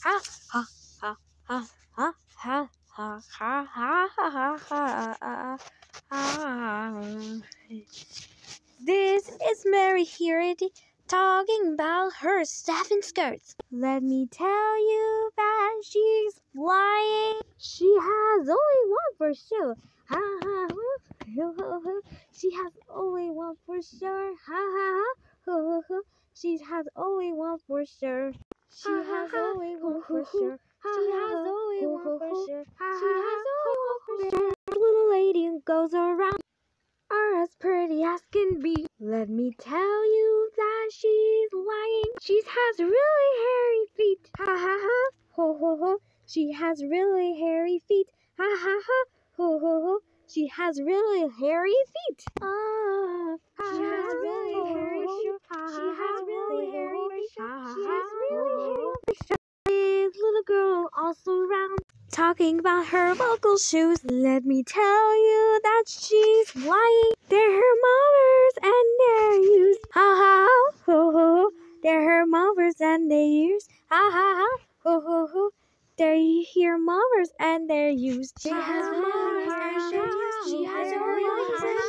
ha ha ha ha ha ha ha ha ha ha ha This is Mary Hirity talking about her satin skirts. Let me tell you that she's flying. She has only one for sure. Ha ha ha. She has only one for sure. Ha ha ha. She has only one for sure. She has only one for sure. She has only one for sure. She has only one for sure. Little lady goes around are as pretty as can be. Let me tell you that she's lying. She has really hairy feet. Ha ha ha. Ho ho ho. She has really hairy feet. Ha ha ha. Ho ho ho. She has really hairy feet. Ah, also round talking about her vocal shoes. Let me tell you that she's lying. They're her mothers and they're used. Ha ha. Ho ho ho. They're her mothers and they're used. Ha ha ha. Ho ho ho. They're her mothers and they're used. She has mothers and their used. She has their used.